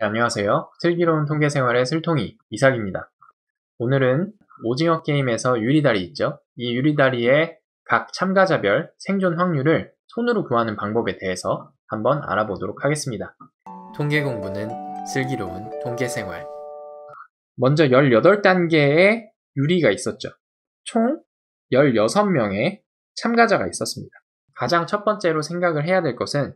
네, 안녕하세요. 슬기로운 통계생활의 슬통이 이삭입니다. 오늘은 오징어 게임에서 유리다리 있죠? 이 유리다리의 각 참가자별 생존 확률을 손으로 구하는 방법에 대해서 한번 알아보도록 하겠습니다. 통계 공부는 슬기로운 통계생활. 먼저 18단계의 유리가 있었죠. 총 16명의 참가자가 있었습니다. 가장 첫 번째로 생각을 해야 될 것은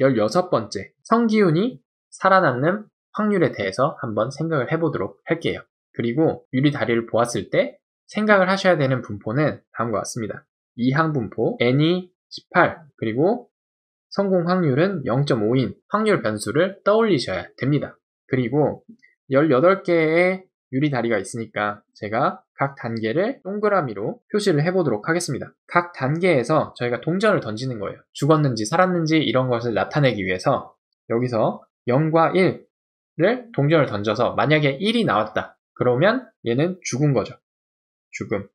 16번째 성기운이 살아남는 확률에 대해서 한번 생각을 해보도록 할게요. 그리고 유리 다리를 보았을 때 생각을 하셔야 되는 분포는 다음과 같습니다. 이항 분포 n이 18 그리고 성공 확률은 0.5인 확률 변수를 떠올리셔야 됩니다. 그리고 18개의 유리 다리가 있으니까 제가 각 단계를 동그라미로 표시를 해보도록 하겠습니다. 각 단계에서 저희가 동전을 던지는 거예요. 죽었는지 살았는지 이런 것을 나타내기 위해서 여기서 0과 1을 동전을 던져서 만약에 1이 나왔다. 그러면 얘는 죽은 거죠. 죽음.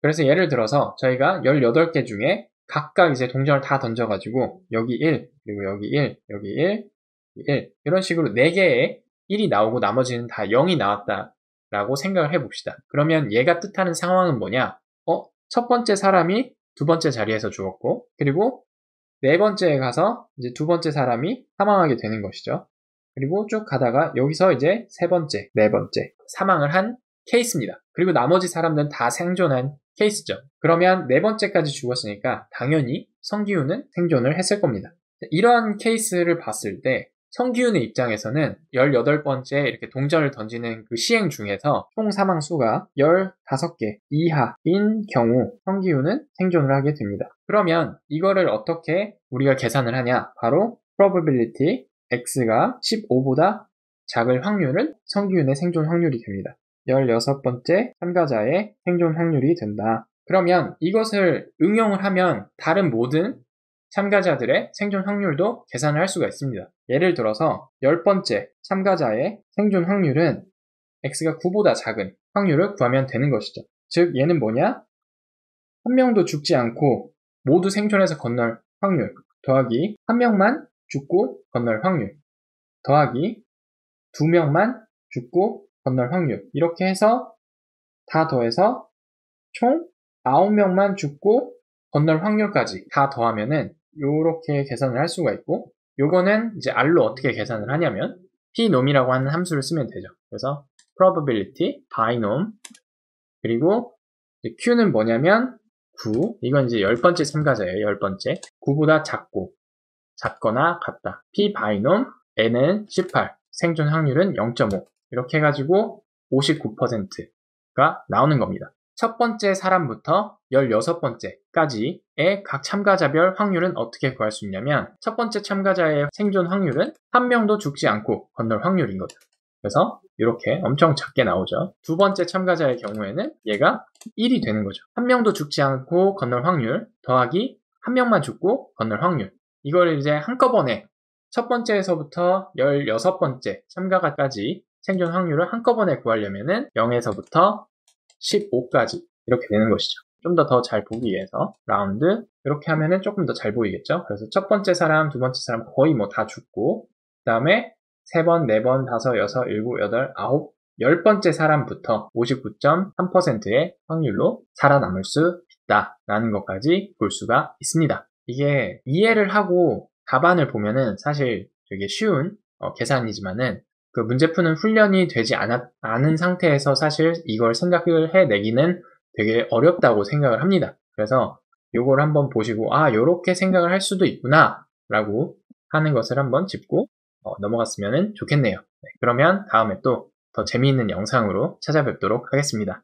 그래서 예를 들어서 저희가 18개 중에 각각 이제 동전을 다 던져가지고 여기 1, 그리고 여기 1, 여기 1, 1 이런 식으로 4개의 1이 나오고 나머지는 다 0이 나왔다 라고 생각을 해봅시다. 그러면 얘가 뜻하는 상황은 뭐냐? 어? 첫 번째 사람이 두 번째 자리에서 죽었고 그리고 네 번째에 가서 이제 두 번째 사람이 사망하게 되는 것이죠. 그리고 쭉 가다가 여기서 이제 세 번째, 네 번째 사망을 한 케이스입니다. 그리고 나머지 사람들은 다 생존한 케이스죠. 그러면 네 번째까지 죽었으니까 당연히 성기훈은 생존을 했을 겁니다. 이러한 케이스를 봤을 때 성기훈의 입장에서는 18번째 이렇게 동전을 던지는 그 시행 중에서 총 사망 수가 15개 이하인 경우 성기훈은 생존을 하게 됩니다. 그러면 이거를 어떻게 우리가 계산을 하냐? 바로 probability x가 15보다 작을 확률은 성기훈의 생존 확률이 됩니다. 16번째 참가자의 생존 확률이 된다. 그러면 이것을 응용을 하면 다른 모든 참가자들의 생존 확률도 계산을 할 수가 있습니다. 예를 들어서 10번째 참가자의 생존 확률은 x가 9보다 작은 확률을 구하면 되는 것이죠. 즉 얘는 뭐냐? 한 명도 죽지 않고 모두 생존해서 건널 확률 더하기 한 명만 죽고 건널 확률 더하기 두 명만 죽고 건널 확률 이렇게 해서 다 더해서 총 9명만 죽고 건널 확률까지 다 더하면은 이렇게 계산을 할 수가 있고 요거는 이제 R로 어떻게 계산을 하냐면 pnom이라고 하는 함수를 쓰면 되죠. 그래서 probability, binom 그리고 q는 뭐냐면 9 이건 이제 열 번째 참가자예요. 열 번째 9보다 작고 작거나 같다. p binom n은 18 생존 확률은 0.5 이렇게 해가지고 59%가 나오는 겁니다. 첫 번째 사람부터 16번째까지의 각 참가자별 확률은 어떻게 구할 수 있냐면 첫 번째 참가자의 생존 확률은 한 명도 죽지 않고 건널 확률인 거죠. 그래서 이렇게 엄청 작게 나오죠. 두 번째 참가자의 경우에는 얘가 1이 되는 거죠. 한 명도 죽지 않고 건널 확률 더하기 한 명만 죽고 건널 확률. 이걸 이제 한꺼번에 첫 번째에서부터 16번째 참가자까지 생존 확률을 한꺼번에 구하려면은 0에서부터 15까지 이렇게 되는 것이죠. 좀 더 더 잘 보기 위해서 라운드 이렇게 하면은 조금 더 잘 보이겠죠. 그래서 첫 번째 사람, 두 번째 사람 거의 뭐 다 죽고 그 다음에 세 번, 네 번, 다섯, 여섯, 일곱, 여덟, 아홉, 열 번째 사람부터 59.3%의 확률로 살아남을 수 있다라는 것까지 볼 수가 있습니다. 이게 이해를 하고 답안을 보면은 사실 되게 쉬운 어, 계산이지만은 그 문제 푸는 훈련이 되지 않았, 않은 상태에서 사실 이걸 생각을 해내기는 되게 어렵다고 생각을 합니다. 그래서 요걸 한번 보시고 아 요렇게 생각을 할 수도 있구나 라고 하는 것을 한번 짚고 어, 넘어갔으면 좋겠네요. 네, 그러면 다음에 또 더 재미있는 영상으로 찾아뵙도록 하겠습니다.